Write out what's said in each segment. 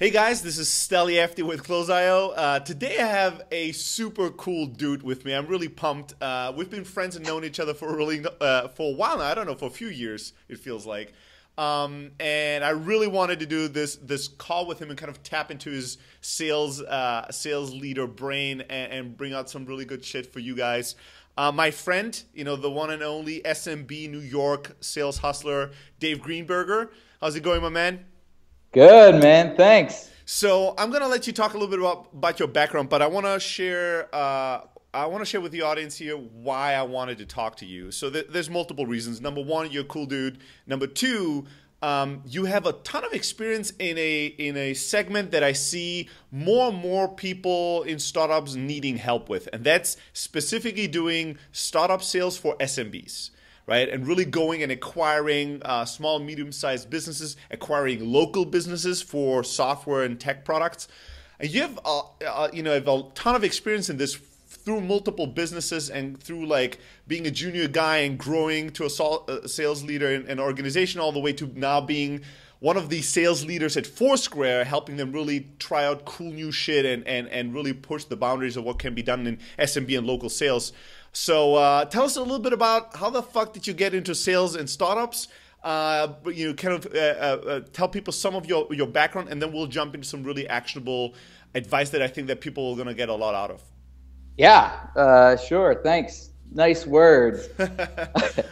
Hey guys, this is Steli Efti with Close.io. Uh, today I have a super cool dude with me. I'm really pumped. Uh, we've been friends and known each other for really uh, for a while now. I don't know for a few years. It feels like. Um, and I really wanted to do this this call with him and kind of tap into his sales uh, sales leader brain and, and, bring out some really good shit for you guys. Uh, my friend, you know, the one and only SMB New York sales hustler, Dave Greenberger. How's it going, my man? Good, man. Thanks. So I'm gonna let you talk a little bit about, about your background, but I want to share. Uh, I want to share with the audience here why I wanted to talk to you. So th- there's multiple reasons. Number one, you're a cool dude. Number two, um, you have a ton of experience in a in a segment that I see more and more people in startups needing help with, and that's specifically doing startup sales for SMBs right? And really going and acquiring uh, small, medium-sized businesses, acquiring local businesses for software and tech products. And you have, uh, uh, you know, have a ton of experience in this through multiple businesses and through like being a junior guy and growing to a sales leader in an organization all the way to now being one of the sales leaders at Foursquare, helping them really try out cool new shit and, and, and really push the boundaries of what can be done in SMB and local sales. So uh, tell us a little bit about how the fuck did you get into sales and startups? Uh, you know, kind of uh, uh, uh, tell people some of your your background, and then we'll jump into some really actionable advice that I think that people are going to get a lot out of. Yeah, uh, sure. Thanks. Nice words.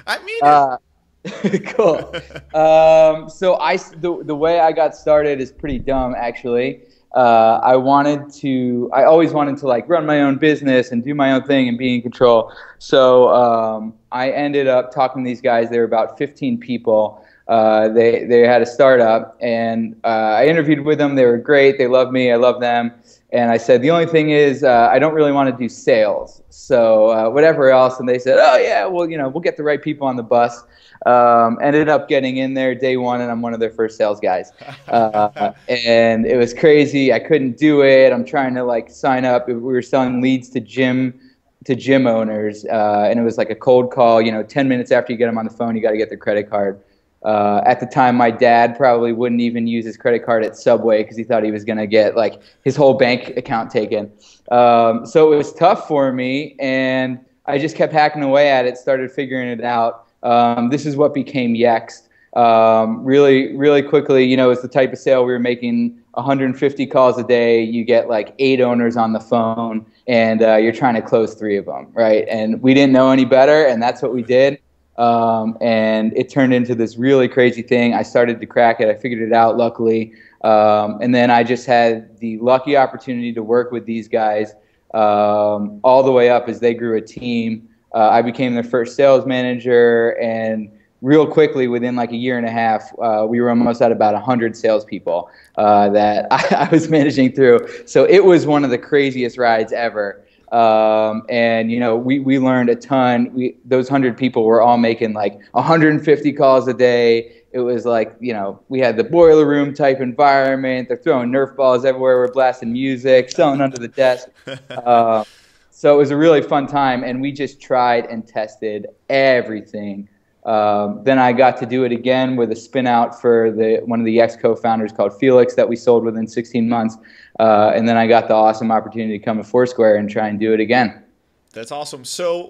I mean it. cool. Um, so I the the way I got started is pretty dumb, actually uh, I wanted to, I always wanted to like run my own business and do my own thing and be in control. So um, I ended up talking to these guys. They were about 15 people. Uh, they, they had a startup and uh, I interviewed with them. They were great. They loved me. I love them. And I said, the only thing is, uh, I don't really want to do sales. So uh, whatever else. And they said, oh, yeah, well, you know, we'll get the right people on the bus. Um, ended up getting in there day one, and I'm one of their first sales guys. Uh, and it was crazy. I couldn't do it. I'm trying to like sign up. We were selling leads to gym to gym owners, uh, and it was like a cold call. You know, 10 minutes after you get them on the phone, you got to get their credit card. Uh, at the time, my dad probably wouldn't even use his credit card at Subway because he thought he was going to get like his whole bank account taken. Um, so it was tough for me, and I just kept hacking away at it. Started figuring it out. Um, this is what became Yext. Um, really, really quickly, you know, it's the type of sale we were making 150 calls a day. You get like eight owners on the phone, and uh, you're trying to close three of them, right? And we didn't know any better, and that's what we did. Um, and it turned into this really crazy thing. I started to crack it. I figured it out, luckily. Um, and then I just had the lucky opportunity to work with these guys um, all the way up as they grew a team. Uh, I became their first sales manager, and real quickly, within like a year and a half, uh, we were almost at about 100 salespeople uh, that I, I, was managing through. So it was one of the craziest rides ever. Um, and you know, we, we learned a ton. We those 100 people were all making like 150 calls a day. It was like you know, we had the boiler room type environment. They're throwing Nerf balls everywhere. We're blasting music, selling under the desk. Uh, so it was a really fun time, and we just tried and tested everything. Um, then I got to do it again with a spin out for the one of the ex co-founders called Felix that we sold within 16 months, uh, and then I got the awesome opportunity to come to Foursquare and try and do it again. That's awesome. So,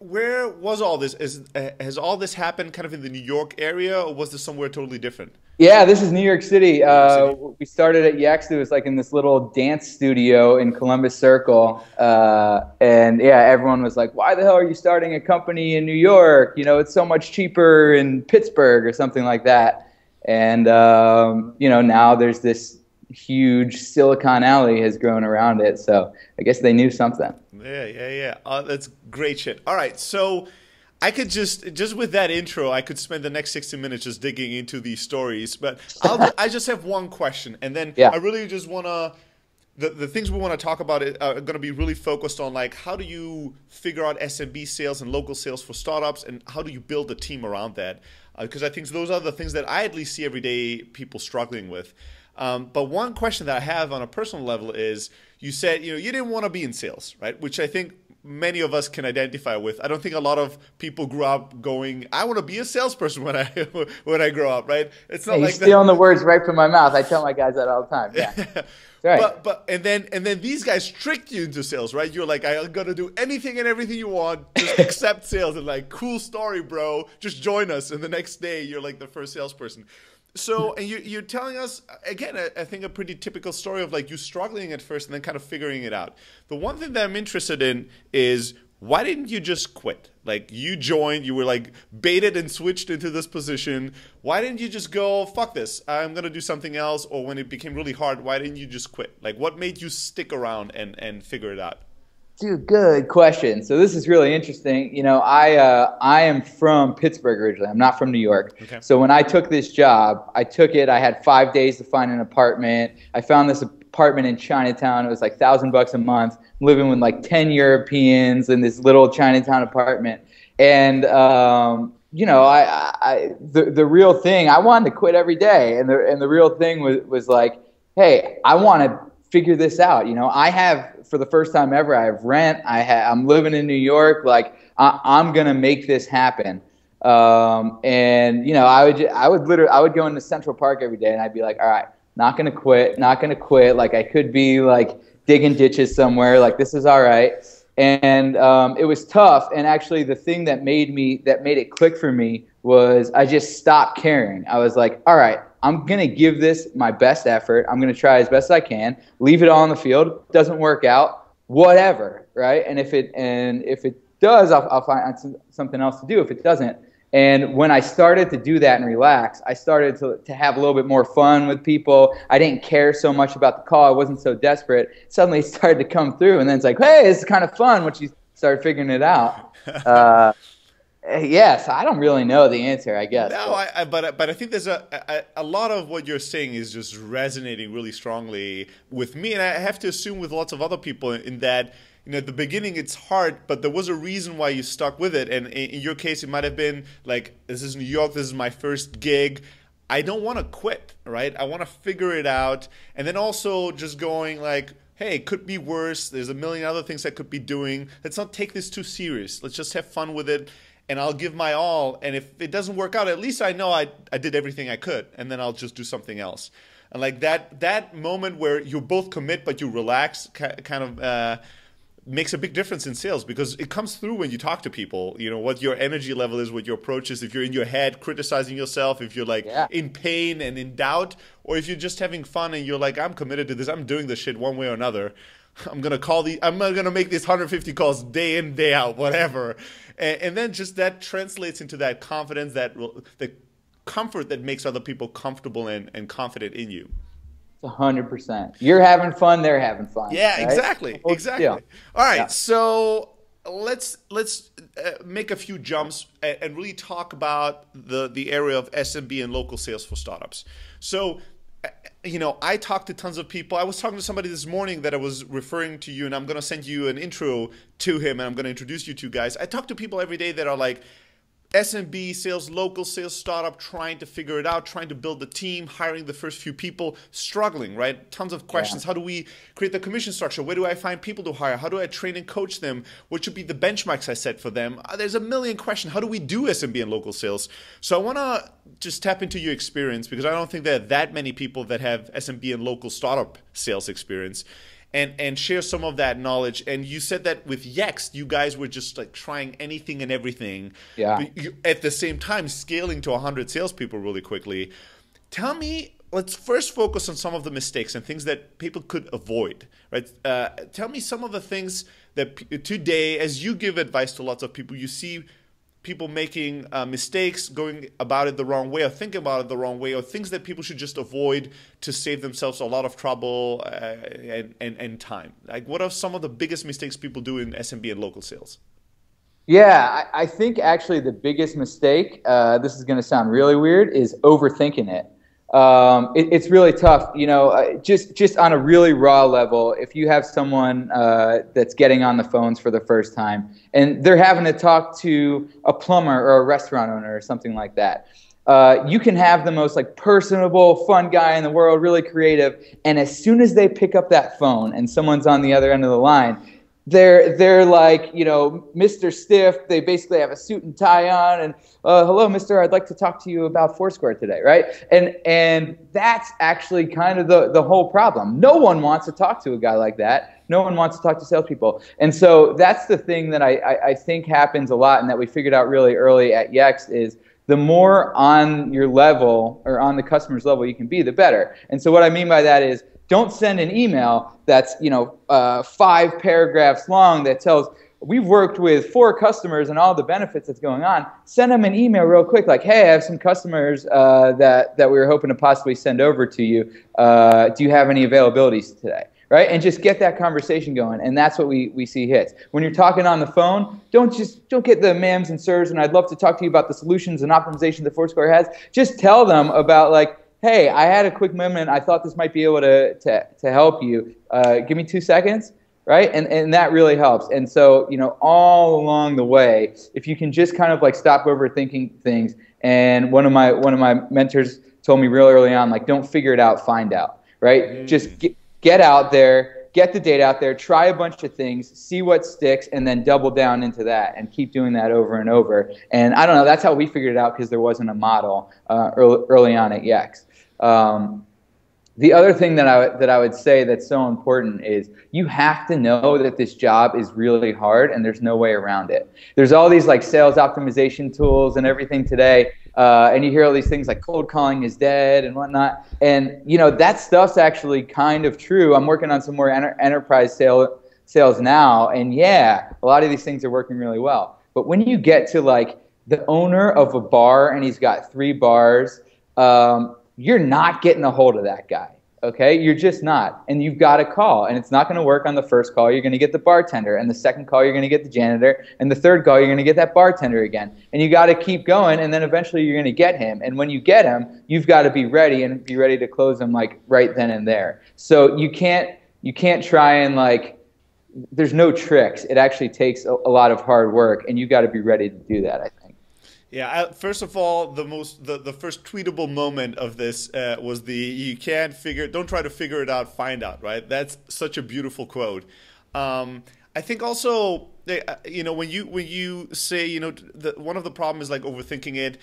where was all this? Is uh, has all this happened kind of in the New York area, or was this somewhere totally different? Yeah, this is New York City. New York uh, City. we started at Yext. It was like in this little dance studio in Columbus Circle, uh, and yeah, everyone was like, "Why the hell are you starting a company in New York? You know, it's so much cheaper in Pittsburgh or something like that." And um, you know, now there's this huge Silicon Alley has grown around it. So I guess they knew something. Yeah, yeah, yeah. Uh, that's great shit. All right, so I could just just with that intro, I could spend the next sixty minutes just digging into these stories. But I'll, I just have one question, and then yeah. I really just want to. The, the things we want to talk about are going to be really focused on like how do you figure out SMB sales and local sales for startups and how do you build a team around that because uh, I think those are the things that I at least see every day people struggling with. Um, but one question that I have on a personal level is you said, you know, you didn't want to be in sales, right? Which I think many of us can identify with. I don't think a lot of people grew up going, "I want to be a salesperson when I when I grow up." Right? It's not yeah, like stealing the words right from my mouth. I tell my guys that all the time. Yeah. right. But but and then and then these guys tricked you into sales, right? You're like, I'm gonna do anything and everything you want, just accept sales, and like, cool story, bro. Just join us. And the next day, you're like the first salesperson. So, and you, you're telling us again, I, I think a pretty typical story of like you struggling at first and then kind of figuring it out. The one thing that I'm interested in is why didn't you just quit? Like you joined, you were like baited and switched into this position. Why didn't you just go, fuck this, I'm gonna do something else? Or when it became really hard, why didn't you just quit? Like what made you stick around and, and figure it out? Dude, good question. So this is really interesting. You know, I uh, I am from Pittsburgh originally. I'm not from New York. Okay. So when I took this job, I took it. I had five days to find an apartment. I found this apartment in Chinatown. It was like thousand bucks a month. I'm living with like ten Europeans in this little Chinatown apartment. And um, you know, I, I the the real thing. I wanted to quit every day, and the and the real thing was was like, hey, I want to figure this out. You know, I have for the first time ever, I have rent. I ha- I'm living in New York. Like I- am gonna make this happen. Um, and you know, I would I would literally I would go into Central Park every day, and I'd be like, all right, not gonna quit, not gonna quit. Like I could be like digging ditches somewhere. Like this is all right. And um, it was tough. And actually, the thing that made me that made it click for me was I just stopped caring. I was like, all right, I'm going to give this my best effort. I'm going to try as best as I can. Leave it all on the field. Doesn't work out, whatever, right? And if it and if it does, I'll, I'll find something else to do. If it doesn't, and when I started to do that and relax, I started to, to have a little bit more fun with people. I didn't care so much about the call. I wasn't so desperate. Suddenly it started to come through, and then it's like, hey, this is kind of fun once you start figuring it out. Uh, Uh, yes, I don't really know the answer. I guess. No, I, I, but but I think there's a, a, a lot of what you're saying is just resonating really strongly with me, and I have to assume with lots of other people in that you know at the beginning it's hard, but there was a reason why you stuck with it, and in, in your case it might have been like this is New York, this is my first gig. I don't want to quit, right? I want to figure it out, and then also just going like hey, it could be worse. There's a million other things I could be doing. Let's not take this too serious. Let's just have fun with it and I'll give my all. And if it doesn't work out, at least I know I, I did everything I could, and then I'll just do something else. And like that that moment where you both commit but you relax, kind of uh, makes a big difference in sales because it comes through when you talk to people. You know what your energy level is, what your approach is. If you're in your head criticizing yourself, if you're like yeah. in pain and in doubt, or if you're just having fun and you're like, I'm committed to this, I'm doing this shit one way or another. I'm gonna call the. I'm gonna make these 150 calls day in day out, whatever, and, and then just that translates into that confidence, that the comfort that makes other people comfortable and, and confident in you. hundred percent. You're having fun; they're having fun. Yeah, right? exactly, exactly. All right, yeah. so let's let's uh, make a few jumps and, and really talk about the the area of SMB and local sales for startups. So you know, I talk to tons of people. I was talking to somebody this morning that I was referring to you, and I'm going to send you an intro to him, and I'm going to introduce you to guys. I talk to people every day that are like, SMB sales, local sales startup, trying to figure it out, trying to build the team, hiring the first few people, struggling, right? Tons of questions. Yeah. How do we create the commission structure? Where do I find people to hire? How do I train and coach them? What should be the benchmarks I set for them? Uh, there's a million questions. How do we do SMB and local sales? So I want to just tap into your experience because I don't think there are that many people that have SMB and local startup sales experience and and share some of that knowledge. And you said that with Yext, you guys were just like trying anything and everything. Yeah. You, at the same time, scaling to 100 salespeople really quickly. Tell me, let's first focus on some of the mistakes and things that people could avoid. Right? Uh, tell me some of the things that today, as you give advice to lots of people, you see people making uh, mistakes, going about it the wrong way, or thinking about it the wrong way, or things that people should just avoid to save themselves a lot of trouble uh, and, and, and time? Like, what are some of the biggest mistakes people do in SMB and local sales? Yeah, I, I think actually the biggest mistake, uh, this is going to sound really weird, is overthinking it um, it, it's really tough. You know, uh, just just on a really raw level, if you have someone uh, that's getting on the phones for the first time and they're having to talk to a plumber or a restaurant owner or something like that. Uh, you can have the most like personable, fun guy in the world, really creative, and as soon as they pick up that phone and someone's on the other end of the line, they're they're like you know Mr. Stiff. They basically have a suit and tie on, and uh, hello, Mister. I'd like to talk to you about Foursquare today, right? And and that's actually kind of the the whole problem. No one wants to talk to a guy like that. No one wants to talk to salespeople, and so that's the thing that I I, I think happens a lot, and that we figured out really early at Yext is the more on your level or on the customer's level you can be, the better. And so what I mean by that is don't send an email that's you know uh, five paragraphs long that tells we've worked with four customers and all the benefits that's going on. Send them an email real quick, like, hey, I have some customers uh, that that we were hoping to possibly send over to you. Uh, do you have any availabilities today? Right, and just get that conversation going, and that's what we, we see hits. When you're talking on the phone, don't just don't get the mams and sirs. And I'd love to talk to you about the solutions and optimization that Foursquare has. Just tell them about like hey, I had a quick moment. I thought this might be able to, to, to help you. Uh, give me two seconds, right? And, and that really helps. And so, you know, all along the way, if you can just kind of like stop overthinking things. And one of my, one of my mentors told me real early on, like, don't figure it out, find out, right? Mm. Just get, get out there, get the data out there, try a bunch of things, see what sticks, and then double down into that and keep doing that over and over. And I don't know, that's how we figured it out because there wasn't a model uh, early, early on at Yext. Um, the other thing that I, that I would say that's so important is you have to know that this job is really hard and there's no way around it. There's all these like sales optimization tools and everything today, uh, and you hear all these things like cold calling is dead and whatnot. And you know that stuff's actually kind of true. I'm working on some more enter- enterprise sale, sales now, and yeah, a lot of these things are working really well. But when you get to like the owner of a bar and he's got three bars, um, you're not getting a hold of that guy. Okay, you're just not, and you've got to call, and it's not going to work on the first call. You're going to get the bartender, and the second call you're going to get the janitor, and the third call you're going to get that bartender again, and you got to keep going, and then eventually you're going to get him. And when you get him, you've got to be ready and be ready to close him like right then and there. So you can't you can't try and like there's no tricks. It actually takes a, a lot of hard work, and you've got to be ready to do that. I think. Yeah, first of all, the most the, the first tweetable moment of this uh, was the "you can't figure don't try to figure it out, find out." Right? That's such a beautiful quote. Um, I think also uh, you know when you when you say you know the, one of the problems is like overthinking it.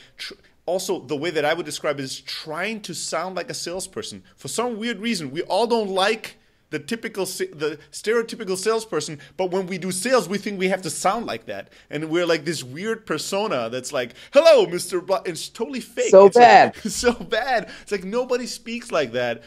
Also, the way that I would describe is trying to sound like a salesperson. For some weird reason, we all don't like the typical the stereotypical salesperson but when we do sales we think we have to sound like that and we're like this weird persona that's like hello mr Blah. it's totally fake so it's bad like, so bad it's like nobody speaks like that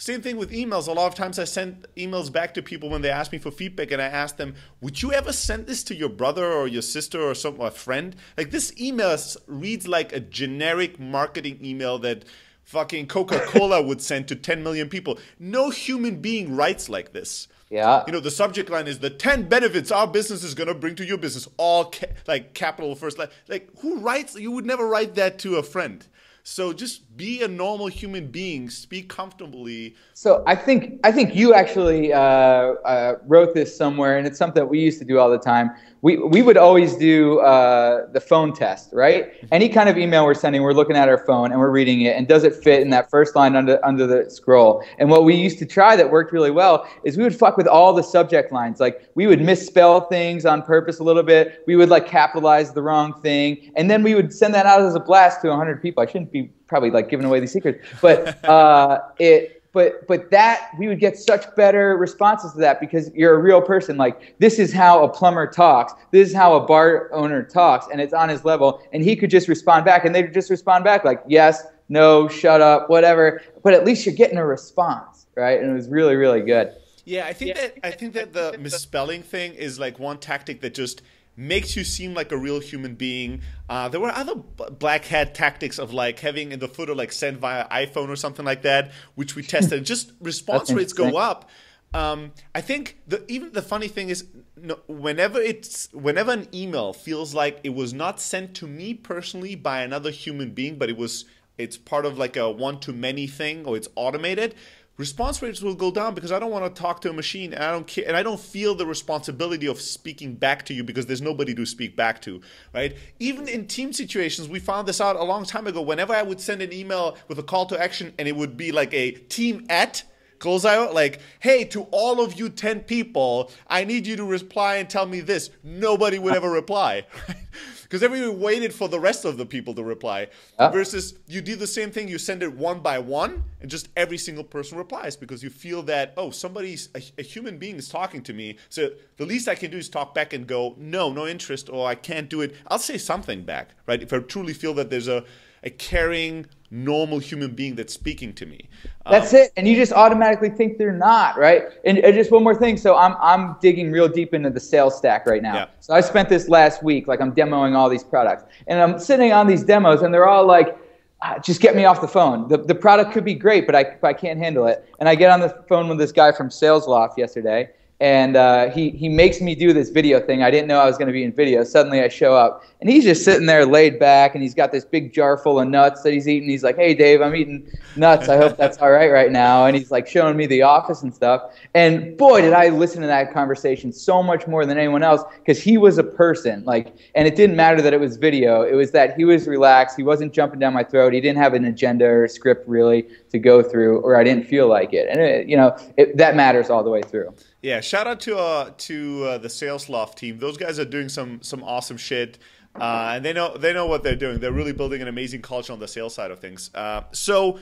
same thing with emails. A lot of times I send emails back to people when they ask me for feedback and I ask them, would you ever send this to your brother or your sister or some or a friend? Like this email reads like a generic marketing email that fucking Coca Cola would send to 10 million people. No human being writes like this. Yeah. You know, the subject line is the 10 benefits our business is going to bring to your business. All ca- like capital first. Like, like, who writes? You would never write that to a friend. So just be a normal human being. Speak comfortably. So I think I think you actually uh, uh, wrote this somewhere, and it's something that we used to do all the time we, we would always do uh, the phone test, right? Any kind of email we're sending, we're looking at our phone and we're reading it, and does it fit in that first line under under the scroll? And what we used to try that worked really well is we would fuck with all the subject lines. Like we would misspell things on purpose a little bit. We would like capitalize the wrong thing, and then we would send that out as a blast to 100 people. I shouldn't be probably like giving away these secrets, but uh, it but but that we would get such better responses to that because you're a real person. Like this is how a plumber talks. This is how a bar owner talks and it's on his level and he could just respond back and they'd just respond back like yes no shut up whatever. But at least you're getting a response right? And it was really really good. Yeah i think yeah. that i think that the misspelling thing is like one tactic that just makes you seem like a real human being. Uh, there were other black hat tactics of like having in the footer like sent via iPhone or something like that, which we tested. Just response rates go up. Um, I think the even the funny thing is, no, whenever it's whenever an email feels like it was not sent to me personally by another human being, but it was it's part of like a one to many thing or it's automated response rates will go down because I don't want to talk to a machine and I don't care and I don't feel the responsibility of speaking back to you because there's nobody to speak back to, right? Even in team situations, we found this out a long time ago. Whenever I would send an email with a call to action and it would be like a team at close out like, hey, to all of you 10 people, I need you to reply and tell me this. Nobody would ever reply. Because everyone waited for the rest of the people to reply. Versus you do the same thing, you send it one by one, and just every single person replies because you feel that, oh, somebody's, a, a human being is talking to me. So the least I can do is talk back and go, no, no interest, or I can't do it. I'll say something back, right? If I truly feel that there's a, a caring, normal human being that's speaking to me. That's um, it, and you just automatically think they're not, right? And, and, just one more thing. So I'm I'm digging real deep into the sales stack right now. Yeah. So I spent this last week, like I'm demoing all these products, and I'm sitting on these demos, and they're all like. Ah, just get me off the phone. The, the product could be great, but I, I can't handle it. And I get on the phone with this guy from SalesLoft yesterday, and uh, he he makes me do this video thing. I didn't know I was going to be in video. Suddenly I show up, and he's just sitting there laid back, and he's got this big jar full of nuts that he's eating. He's like, "Hey, Dave, I'm eating nuts. I hope that's all right right now." And he's like showing me the office and stuff. And boy, did I listen to that conversation so much more than anyone else because he was a person. Like, and it didn't matter that it was video. It was that he was relaxed. He wasn't jumping down my throat. He didn't have an agenda or script really to go through, or I didn't feel like it. And it, you know, it, that matters all the way through. Yeah, shout out to uh, to uh, the SalesLoft team. Those guys are doing some some awesome shit, uh, and they know they know what they're doing. They're really building an amazing culture on the sales side of things. Uh, so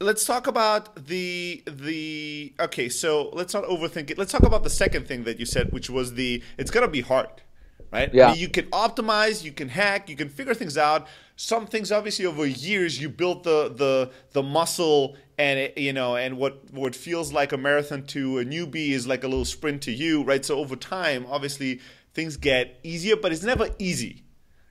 let's talk about the the okay. So let's not overthink it. Let's talk about the second thing that you said, which was the it's gonna be hard, right? Yeah. I mean, you can optimize, you can hack, you can figure things out. Some things, obviously, over years, you built the the the muscle and it, you know and what what feels like a marathon to a newbie is like a little sprint to you right so over time obviously things get easier but it's never easy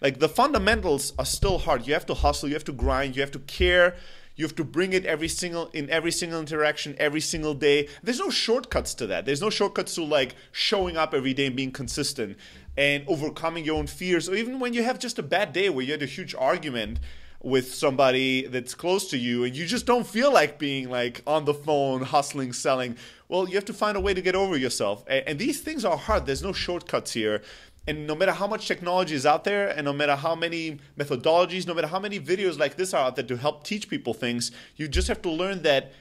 like the fundamentals are still hard. You have to hustle you have to grind you have to care you have to bring it every single in every single interaction every single day. There's no shortcuts to that. There's no shortcuts to like showing up every day and being consistent and overcoming your own fears. Or even when you have just a bad day where you had a huge argument with somebody that's close to you and you just don't feel like being like on the phone hustling selling well you have to find a way to get over yourself. And, and, these things are hard. There's no shortcuts here and no matter how much technology is out there and no matter how many methodologies no matter how many videos like this are out there to help teach people things you just have to learn that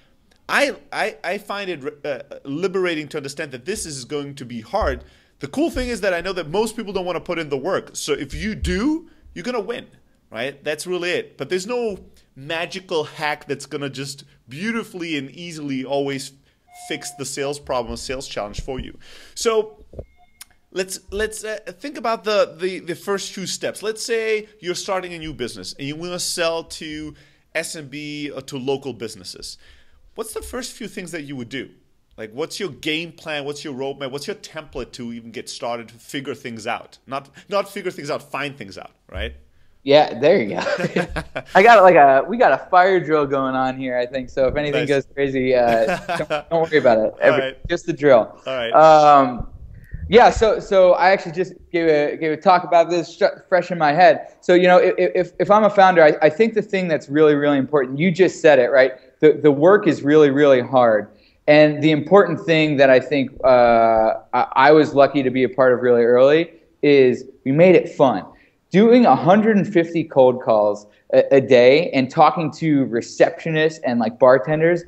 i i, I find it uh, liberating to understand that this is going to be hard the cool thing is that i know that most people don't want to put in the work so if you do you're going to win right? That's really it. But there's no magical hack that's going to just beautifully and easily always fix the sales problem, sales challenge for you. So let's let's uh, think about the, the the first few steps. Let's say you're starting a new business and you want to sell to SMB or to local businesses. What's the first few things that you would do? Like, what's your game plan? What's your roadmap? What's your template to even get started to figure things out? Not not figure things out, find things out, right? Yeah, there you go. I got like a we got a fire drill going on here. I think so. If anything nice. goes crazy, uh, don't, don't, worry about it. Every, right. Just the drill. All right. Um, yeah. So so I actually just gave a gave a talk about this fresh in my head. So you know, if if, I'm a founder, I, I think the thing that's really really important. You just said it right. The the work is really really hard. And the important thing that I think uh, I, I was lucky to be a part of really early is we made it fun doing 150 cold calls a, a, day and talking to receptionists and like bartenders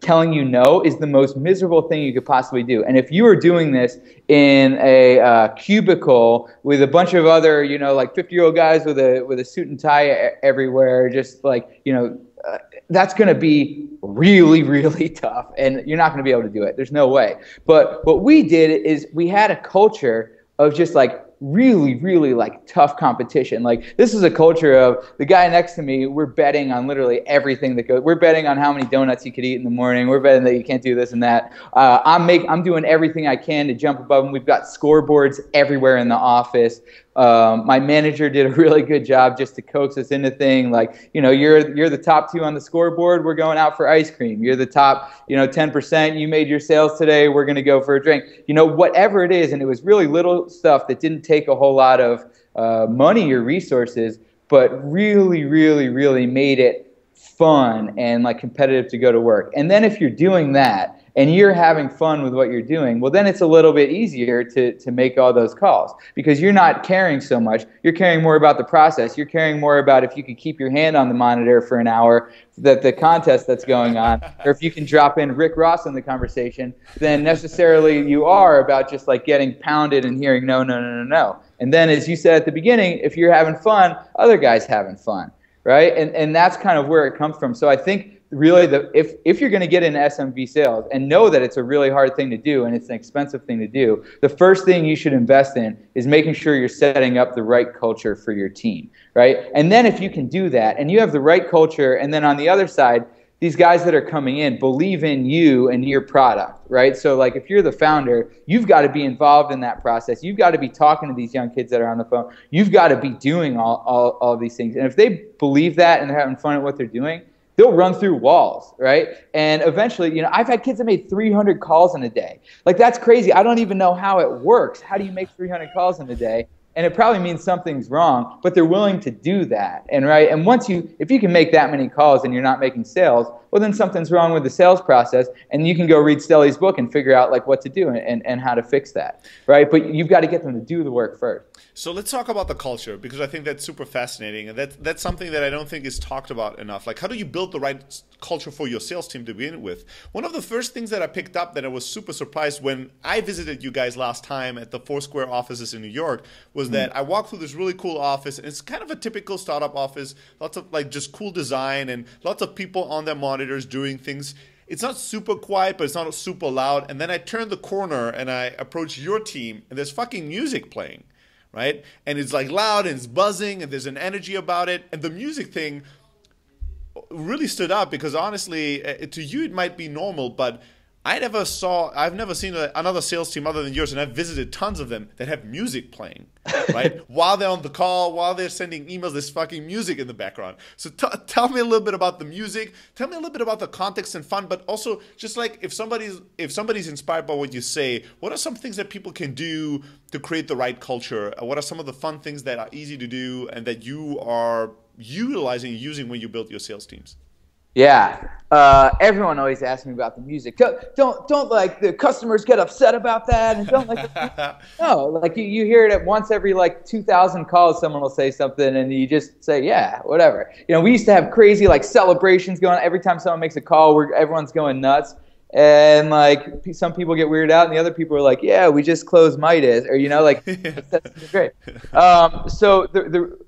telling you no is the most miserable thing you could possibly do. And if you are doing this in a uh, cubicle with a bunch of other, you know, like 50 year old guys with a with a suit and tie everywhere, just like you know, uh, that's going to be really really tough, and you're not going to be able to do it. There's no way. But what we did is we had a culture of just like really, really like tough competition. Like this is a culture of the guy next to me. We're betting on literally everything that goes. We're betting on how many donuts you could eat in the morning. We're betting that you can't do this and that. Uh, I'm make I'm doing everything I can to jump above them. We've got scoreboards everywhere in the office. Um, my manager did a really good job just to coax us into thing like you know you're you're the top two on the scoreboard we're going out for ice cream. You're the top you know 10% you made your sales today we're going to go for a drink. You know whatever it is and it was really little stuff that didn't take a whole lot of uh, money or resources but really really really made it fun and like competitive to go to work. And then if you're doing that and you're having fun with what you're doing, well, then it's a little bit easier to, to make all those calls because you're not caring so much. You're caring more about the process. You're caring more about if you can keep your hand on the monitor for an hour, that the contest that's going on, or if you can drop in Rick Ross in the conversation, then necessarily you are about just like getting pounded and hearing no, no, no, no, no. And then, as you said at the beginning, if you're having fun, other guys having fun, right? And and that's kind of where it comes from. So I think really the if if you're going to get into SMB sales and know that it's a really hard thing to do and it's an expensive thing to do, the first thing you should invest in is making sure you're setting up the right culture for your team, right? And then if you can do that and you have the right culture and then on the other side these guys that are coming in believe in you and your product, right? So, like, if you're the founder, you've got to be involved in that process. You've got to be talking to these young kids that are on the phone. You've got to be doing all, all, all these things. And if they believe that and they're having fun at what they're doing, they'll run through walls, right? And eventually, you know, I've had kids that made 300 calls in a day. Like, that's crazy. I don't even know how it works. How do you make 300 calls in a day? And it probably means something's wrong but they're willing to do that and right and once you if you can make that many calls and you're not making sales well then something's wrong with the sales process and you can go read Steli's book and figure out like what to do and, and, and how to fix that right? But you've got to get them to do the work first. So let's talk about the culture because I think that's super fascinating and that, that's something that I don't think is talked about enough. Like how do you build the right culture for your sales team to begin with one of the first things that I picked up that I was super surprised when I visited you guys last time at the Foursquare offices in New York was mm-hmm. that I walked through this really cool office and it's kind of a typical startup office lots of like just cool design and lots of people on their monitors doing things. It's not super quiet, but it's not super loud. And then I turn the corner and I approach your team, and there's fucking music playing, right? And it's like loud and it's buzzing, and there's an energy about it. And the music thing really stood out because honestly, eh, to you it might be normal, but I never saw, I've never seen a, another sales team other than yours, and I've visited tons of them that have music playing, right? while they're on the call, while they're sending emails, there's fucking music in the background. So t- tell me a little bit about the music. Tell me a little bit about the context and fun, but also just like if somebody's if somebody's inspired by what you say, what are some things that people can do to create the right culture? What are some of the fun things that are easy to do and that you are utilizing using when you build your sales teams? Yeah, uh, everyone always asks me about the music. Don't, don't don't like the customers get upset about that, and don't like. no, like you, you hear it at once every like two thousand calls. Someone will say something, and you just say, yeah, whatever. You know, we used to have crazy like celebrations going on every time someone makes a call, where everyone's going nuts. And like some people get weirded out, and the other people are like, "Yeah, we just closed Midas," or you know, like that's great. Um, so the, the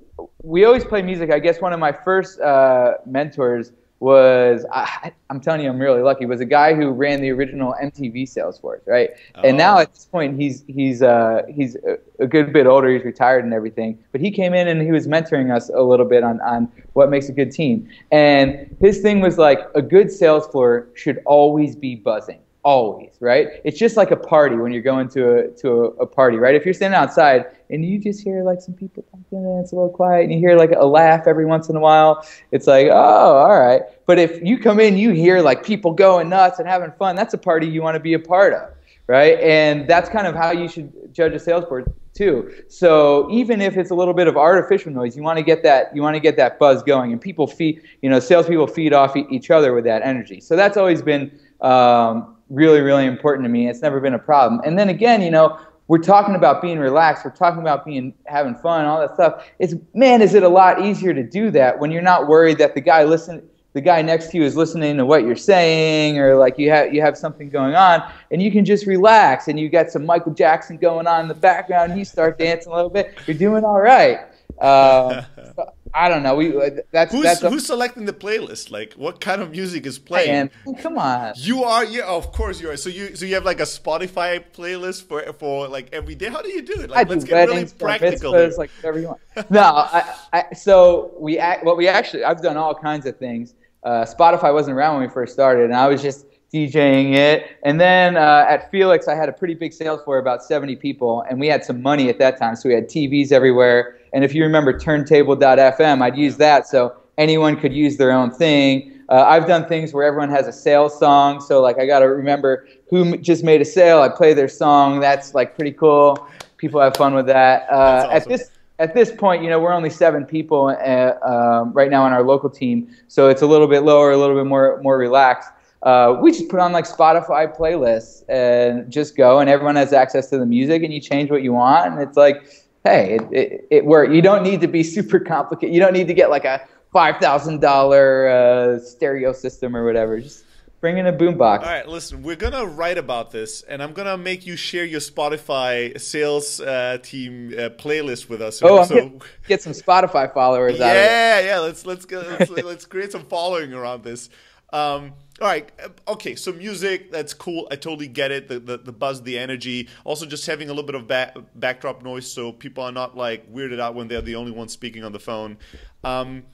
we always play music. I guess one of my first uh, mentors was I, am telling you, I'm really lucky. Was a guy who ran the original MTV Salesforce, right? Oh. And now oh. at this point, he's he's uh, he's a, a, good bit older. He's retired and everything. But he came in and he was mentoring us a little bit on on what makes a good team. And his thing was like a good sales floor should always be buzzing always, right? It's just like a party when you're going to a to a, a, party, right? If you're standing outside and you just hear like some people talking and it's a little quiet and you hear like a laugh every once in a while, it's like, oh, all right. But if you come in, you hear like people going nuts and having fun, that's a party you want to be a part of, right? And that's kind of how you should judge a sales board too. So even if it's a little bit of artificial noise, you want to get that you want to get that buzz going, and people feed, you know, salespeople feed off each other with that energy. So that's always been um, really, really important to me. It's never been a problem. And then again, you know, we're talking about being relaxed. We're talking about being having fun, all that stuff. It's man, is it a lot easier to do that when you're not worried that the guy listen, the guy next to you is listening to what you're saying, or like you have you have something going on, and you can just relax, and you got some Michael Jackson going on in the background. You start dancing a little bit. You're doing all right. Uh, I don't know. We uh, that's who's that's a, who's selecting the playlist? Like, what kind of music is playing? Come on. You are yeah, of course you are. So you so you have like a Spotify playlist for for like every day. How do you do it? Like, I let's get really practical. Mitzvahs, like whatever you want. no, I, I, so we act. What we actually I've done all kinds of things. Uh, Spotify wasn't around when we first started, and I was just DJing it. And then uh, at Felix, I had a pretty big sales floor, about 70 people, and we had some money at that time, so we had TVs everywhere. And if you remember turntable.fm, I'd use that so anyone could use their own thing. Uh, I've done things where everyone has a sales song, so like I got to remember who just made a sale. I play their song. That's like pretty cool. People have fun with that. Uh, awesome. At this at this point, you know, we're only seven people uh, um, right now on our local team, so it's a little bit lower, a little bit more more relaxed. uh, we just put on like Spotify playlists and just go, and everyone has access to the music, and you change what you want, and it's like, hey, it it, it works. You don't need to be super complicated. You don't need to get like a five thousand uh, stereo system or whatever. Just bring in a boombox. All right, listen, we're gonna write about this, and I'm gonna make you share your Spotify sales uh, team uh, playlist with us. Oh, so, get, get some Spotify followers. Yeah, yeah. Let's let's go. Let's, let's create some following around this. Um, all right. Okay. So music, that's cool. I totally get it. The, the, the buzz, the energy. Also, just having a little bit of back, backdrop noise so people are not like weirded out when they're the only one speaking on the phone. Um,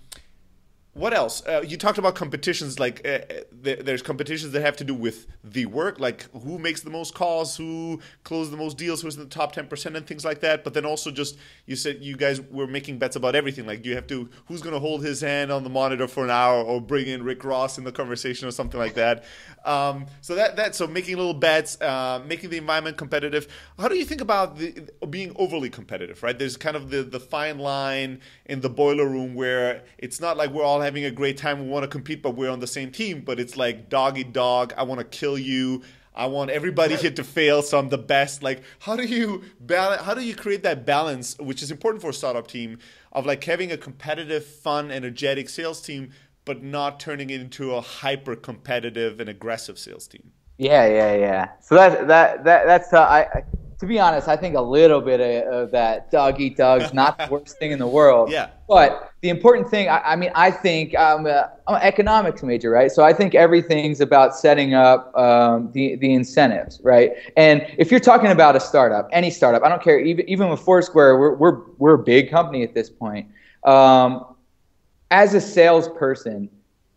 what else? Uh, you talked about competitions. Like uh, th- there's competitions that have to do with the work, like who makes the most calls, who closes the most deals, who's in the top ten percent, and things like that. But then also just you said you guys were making bets about everything. Like you have to who's going to hold his hand on the monitor for an hour, or bring in Rick Ross in the conversation, or something like that. Um, so that that so making little bets, uh, making the environment competitive. How do you think about the, being overly competitive? Right? There's kind of the the fine line in the boiler room where it's not like we're all having a great time. We want to compete, but we're on the same team. But it's like dog eat dog. I want to kill you. I want everybody here to fail, so I'm the best. Like, how do you balance? How do you create that balance, which is important for a startup team, of like having a competitive, fun, energetic sales team, but not turning it into a hyper competitive and aggressive sales team? Yeah, yeah, yeah. So that that that that's uh, I to be honest, I think a little bit of, that dog eat dog is not the worst thing in the world. Yeah. But the important thing, I, I mean, I think I'm, a, I'm, an economics major, right? So I think everything's about setting up um, the the incentives, right? And if you're talking about a startup, any startup, I don't care, even even with Foursquare, we're we're we're a big company at this point. Um, as a salesperson,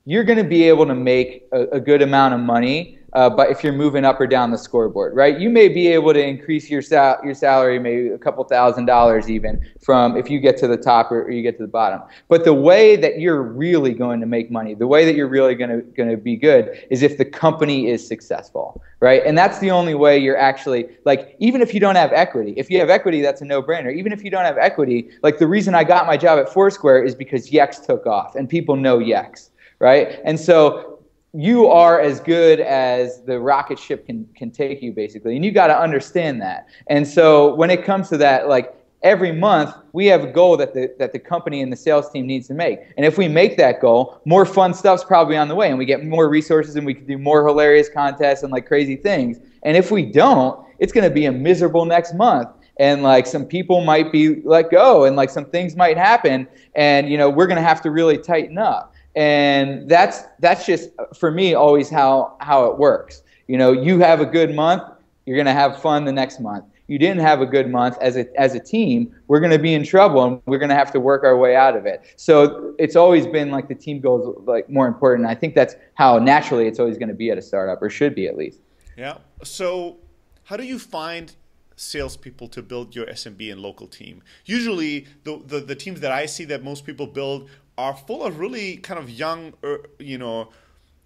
you're going to be able to make a, a good amount of money uh, but if you're moving up or down the scoreboard, right? You may be able to increase your sal- your salary maybe a couple thousand dollars even from if you get to the top or, or, you get to the bottom. But the way that you're really going to make money, the way that you're really going to going to be good is if the company is successful, right? And that's the only way you're actually like even if you don't have equity. If you have equity, that's a no-brainer. Even if you don't have equity, like the reason I got my job at Foursquare is because Yext took off and people know Yext right? And so you are as good as the rocket ship can can take you basically and you got to understand that. And so when it comes to that like every month we have a goal that the that the company and the sales team needs to make. And if we make that goal more fun stuff's probably on the way and we get more resources and we can do more hilarious contests and like crazy things. And if we don't it's going to be a miserable next month and like some people might be let go and like some things might happen and you know we're going to have to really tighten up and that's that's just for me always how how it works. You know you have a good month you're going to have fun the next month. You didn't have a good month as a as a team we're going to be in trouble and we're going to have to work our way out of it. So it's always been like the team goals like more important. I think that's how naturally it's always going to be at a startup or should be at least. Yeah. So how do you find salespeople to build your SMB and local team. Usually, the, the, the teams that I see that most people build are full of really kind of young, er, you know,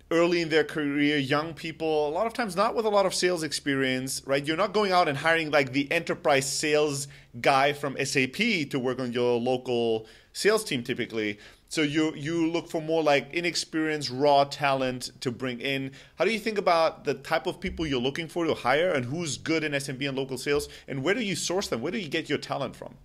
early in their career, young people, a lot of times not with a lot of sales experience, right? You're not going out and hiring like the enterprise sales guy from SAP to work on your local sales team typically. So you you look for more like inexperienced raw talent to bring in. How do you think about the type of people you're looking for to hire and who's good in SMB and local sales and where do you source them? Where do you get your talent from?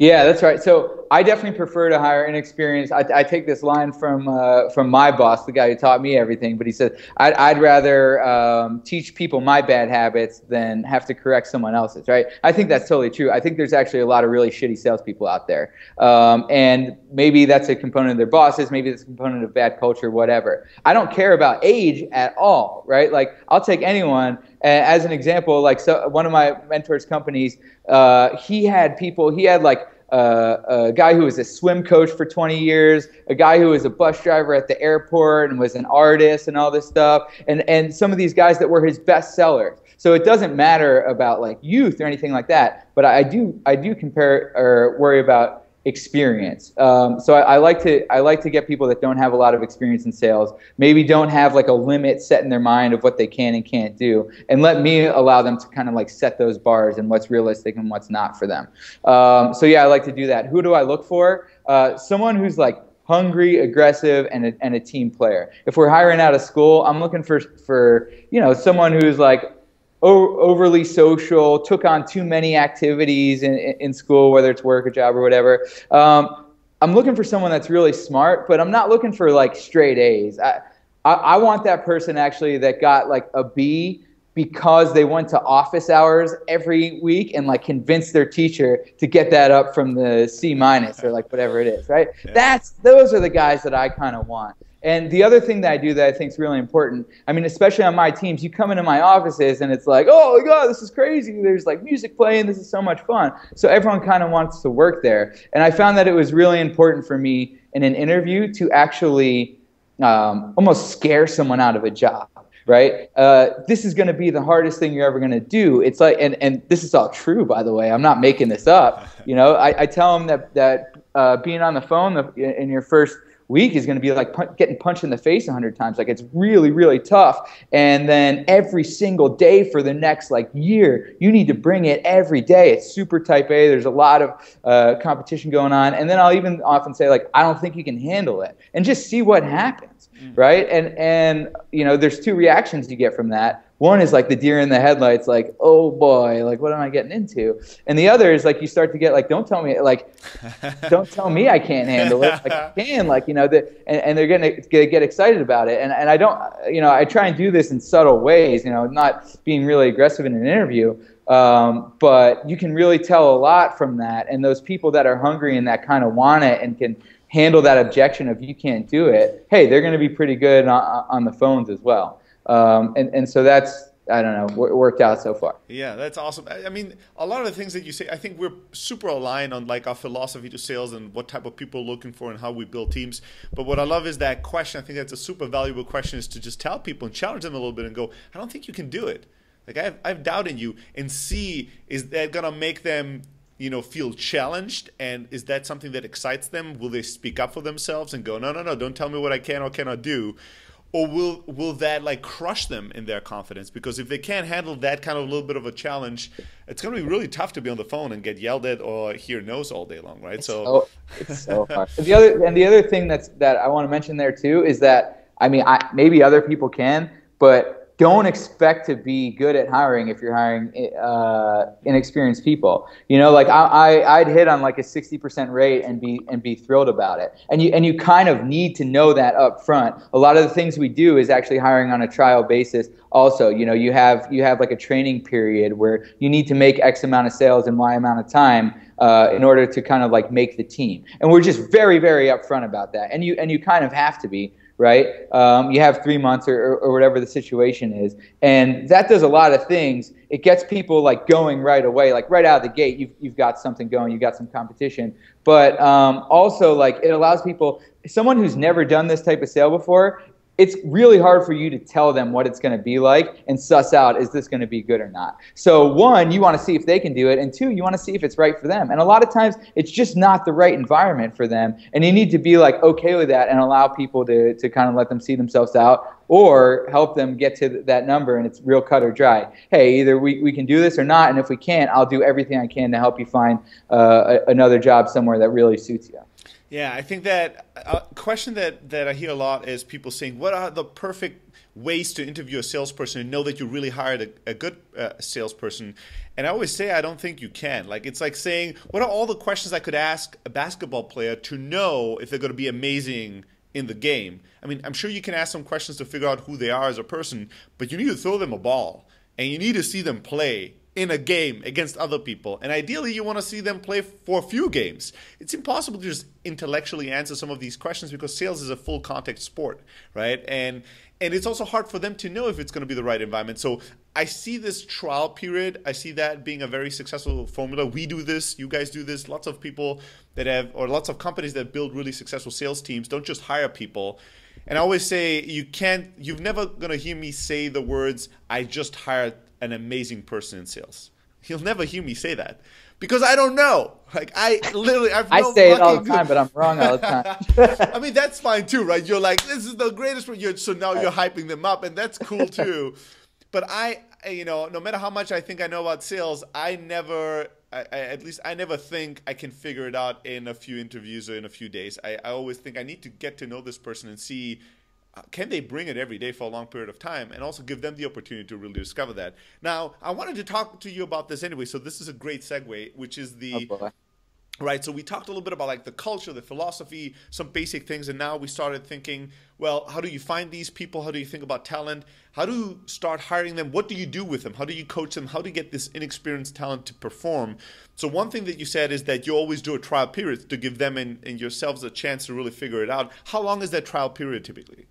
Yeah, that's right. So I definitely prefer to hire inexperienced. I, I take this line from uh, from my boss, the guy who taught me everything. But he said I'd, I'd rather um, teach people my bad habits than have to correct someone else's. Right? I think that's totally true. I think there's actually a lot of really shitty salespeople out there, um, and maybe that's a component of their bosses. Maybe it's a component of bad culture, whatever. I don't care about age at all. Right? Like I'll take anyone as an example. Like so, one of my mentors' companies uh, he had people, he had like uh, a guy who was a swim coach for 20 years, a guy who was a bus driver at the airport and was an artist and all this stuff, and, and some of these guys that were his best sellers. So it doesn't matter about like youth or anything like that, but I do I do compare or worry about experience. Um, so I, I, like to I like to get people that don't have a lot of experience in sales, maybe don't have like a limit set in their mind of what they can and can't do, and let me allow them to kind of like set those bars and what's realistic and what's not for them. Um, so yeah, I like to do that. Who do I look for? Uh, someone who's like hungry, aggressive, and a, and a team player. If we're hiring out of school, I'm looking for for you know someone who's like overly social, took on too many activities in, in school, whether it's work or job or whatever. Um, I'm looking for someone that's really smart, but I'm not looking for like straight A's. I, I, I want that person actually that got like a B because they went to office hours every week and like convinced their teacher to get that up from the C minus or like whatever it is, right? Yeah. That's those are the guys that I kind of want. And the other thing that I do that I think is really important, I mean, especially on my teams, you come into my offices and it's like, oh my God, this is crazy. There's like music playing. This is so much fun. So everyone kind of wants to work there. And I found that it was really important for me in an interview to actually um, almost scare someone out of a job right? Uh, this is going to be the hardest thing you're ever going to do. It's like, and, and this is all true, by the way. I'm not making this up. You know, I, I tell them that that uh, being on the phone in your first week is going to be like pu- getting punched in the face a hundred times. Like it's really, really tough. And then every single day for the next like year, you need to bring it every day. It's super type A. There's a lot of uh, competition going on. And then I'll even often say like, I don't think you can handle it, and just see what happens, mm-hmm. right? And and you know, there's two reactions you get from that. One is like the deer in the headlights, like, oh boy, like what am I getting into? And the other is like you start to get like, don't tell me, like, don't tell me I can't handle it. Like I can, like you know, the, and, and they're gonna get, get excited about it. And and I don't, you know, I try and do this in subtle ways, you know, not being really aggressive in an interview. Um, but you can really tell a lot from that. And those people that are hungry and that kind of want it and can handle that objection of you can't do it, hey, they're going to be pretty good on, on the phones as well. Um, and, and so that's, I don't know, worked out so far. Yeah, that's awesome. I mean, a lot of the things that you say, I think we're super aligned on like our philosophy to sales and what type of people we're looking for and how we build teams. But what I love is that question. I think that's a super valuable question is to just tell people and challenge them a little bit and go, I don't think you can do it. Like I have, I have doubt in you and see, is that going to make them you know feel challenged and is that something that excites them will they speak up for themselves and go no no no don't tell me what i can or cannot do or will will that like crush them in their confidence? Because if they can't handle that kind of a little bit of a challenge, it's going to be really tough to be on the phone and get yelled at or hear no's all day long, right? It's so, so it's so hard. the other and the other thing that's that I want to mention there too is that I mean, I, maybe other people can, but don't expect to be good at hiring if you're hiring uh, inexperienced people. You know, like I, I would hit on like a 60% rate and be and be thrilled about it. And you and you kind of need to know that up front. A lot of the things we do is actually hiring on a trial basis. Also, you know, you have you have like a training period where you need to make X amount of sales in Y amount of time. Uh, in order to kind of like make the team, and we're just very, very upfront about that, and you and you kind of have to be right? Um, you have three months or, or, whatever the situation is. And that does a lot of things. It gets people like going right away, like right out of the gate, you've, you've got something going, you've got some competition. But um, also, like, it allows people, someone who's never done this type of sale before, it's really hard for you to tell them what it's going to be like and suss out is this going to be good or not. So one, you want to see if they can do it, and two, you want to see if it's right for them. And a lot of times, it's just not the right environment for them, and you need to be like okay with that and allow people to to kind of let them see themselves out or help them get to that number and it's real cut or dry. Hey, either we, we can do this or not, and if we can't, I'll do everything I can to help you find uh, another job somewhere that really suits you. Yeah, I think that a question that, that I hear a lot is people saying, what are the perfect ways to interview a salesperson and know that you really hired a, a good uh, salesperson? And I always say, I don't think you can. Like, it's like saying, what are all the questions I could ask a basketball player to know if they're going to be amazing in the game? I mean, I'm sure you can ask some questions to figure out who they are as a person, but you need to throw them a ball and you need to see them play in a game against other people. And ideally, you want to see them play for a few games. It's impossible to just intellectually answer some of these questions because sales is a full contact sport, right? And and it's also hard for them to know if it's going to be the right environment. So I see this trial period. I see that being a very successful formula. We do this. You guys do this. Lots of people that have, or lots of companies that build really successful sales teams don't just hire people. And I always say you can't. You've never gonna hear me say the words "I just hired an amazing person in sales. He'll never hear me say that because I don't know. Like I literally, I've I say it all the time, but I'm wrong all the time. I mean, that's fine too, right? You're like, this is the greatest. You're, so now you're hyping them up, and that's cool too. but I, you know, no matter how much I think I know about sales, I never, I, I, at least I never think I can figure it out in a few interviews or in a few days. I, I always think I need to get to know this person and see can they bring it every day for a long period of time and also give them the opportunity to really discover that? Now i wanted to talk to you about this anyway so this is a great segue which is the oh right so we talked a little bit about like the culture the philosophy some basic things and now we started thinking well how do you find these people? How do you think about talent? How do you start hiring them? What do you do with them? How do you coach them? How do you get this inexperienced talent to perform? So one thing that you said is that you always do a trial period to give them and, and yourselves a chance to really figure it out. How long is that trial period typically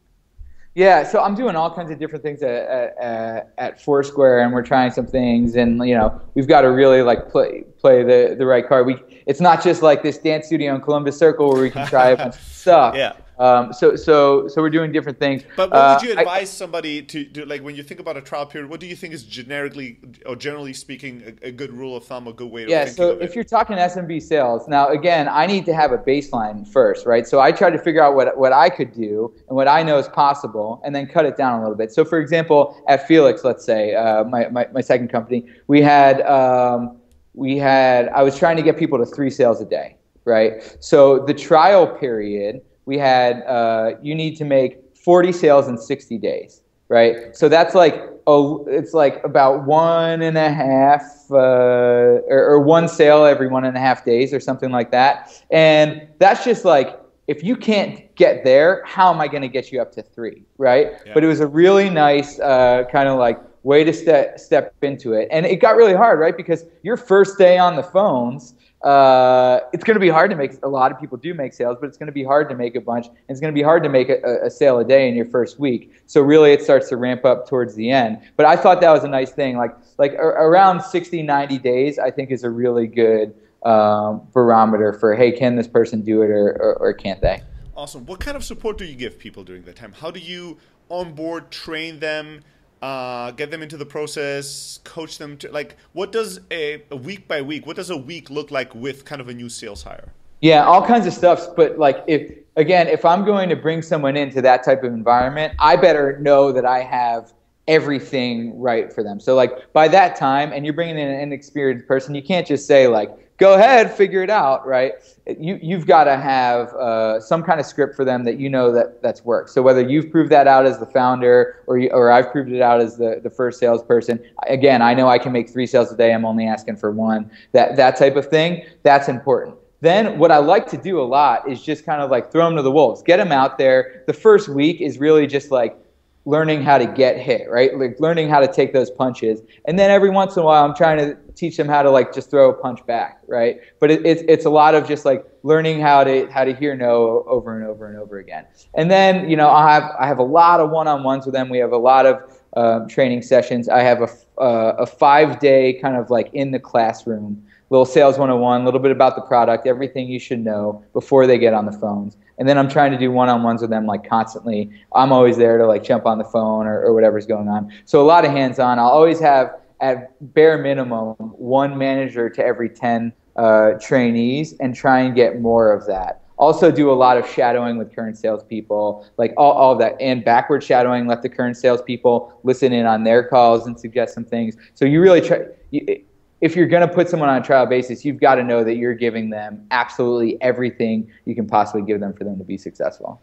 yeah, so I'm doing all kinds of different things at, at, at Foursquare, and we're trying some things, and you know we've got to really like play play the the right card. We it's not just like this dance studio in Columbus Circle where we can try a bunch of stuff. Yeah. Um, so so so we're doing different things. But what would you uh, advise I, somebody to do? Like when you think about a trial period, what do you think is generically or generally speaking a, a good rule of thumb, a good way to? Yeah. So if you're talking SMB sales, now again, I need to have a baseline first, right? So I try to figure out what what I could do and what I know is possible, and then cut it down a little bit. So for example, at Felix, let's say uh, my, my my second company, we had um, we had I was trying to get people to three sales a day, right? So the trial period we had uh, you need to make 40 sales in 60 days, right? So that's like oh, it's like about one and a half uh, or, or one sale every one and a half days or something like that, and that's just like if you can't get there, how am I going to get you up to three, right? Yeah. But it was a really nice uh, kind of like way to step step into it, and it got really hard, right? Because your first day on the phones, uh, it's going to be hard to make. A lot of people do make sales, but it's going to be hard to make a bunch. And it's going to be hard to make a, a, sale a day in your first week. So really, it starts to ramp up towards the end. But I thought that was a nice thing. Like like around 60, 90 days, I think is a really good um, barometer for hey, can this person do it or, or, or can't they? Awesome. What kind of support do you give people during that time? How do you onboard, train them? Uh, get them into the process, coach them to like what does a, a, week by week, what does a week look like with kind of a new sales hire? Yeah, all kinds of stuff. But like if again, if I'm going to bring someone into that type of environment, I better know that I have everything right for them. So like by that time, and you're bringing in an inexperienced person, you can't just say like, go ahead, figure it out, right? You, you've got to have uh, some kind of script for them that you know that that's worked. So whether you've proved that out as the founder or, you, or I've proved it out as the, the first salesperson, again, I know I can make three sales a day. I'm only asking for one. That, that type of thing, that's important. Then what I like to do a lot is just kind of like throw them to the wolves, get them out there. The first week is really just like learning how to get hit, right? Like learning how to take those punches. And then every once in a while, I'm trying to teach them how to like just throw a punch back, right? But it, it's it's a lot of just like learning how to how to hear no over and over and over again. And then you know I have I have a lot of one-on-ones with them. We have a lot of um, training sessions. I have a uh, a five-day kind of like in the classroom little sales 101, a little bit about the product, everything you should know before they get on the phones. And then I'm trying to do one-on-ones with them like constantly. I'm always there to like jump on the phone or, or whatever's going on. So a lot of hands-on. I'll always have at bare minimum one manager to every 10 uh, trainees and try and get more of that. Also do a lot of shadowing with current salespeople, like all, all of that, and backward shadowing. Let the current salespeople listen in on their calls and suggest some things. So you really try. You, if you're going to put someone on a trial basis, you've got to know that you're giving them absolutely everything you can possibly give them for them to be successful.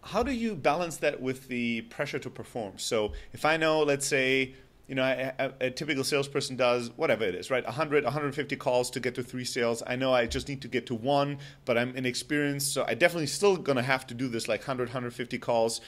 How do you balance that with the pressure to perform? So if I know, let's say, you know, a, a, typical salesperson does whatever it is, right? 100, 150 calls to get to three sales. I know I just need to get to one, but I'm inexperienced, so I definitely still gonna have to do this like 100, 150 calls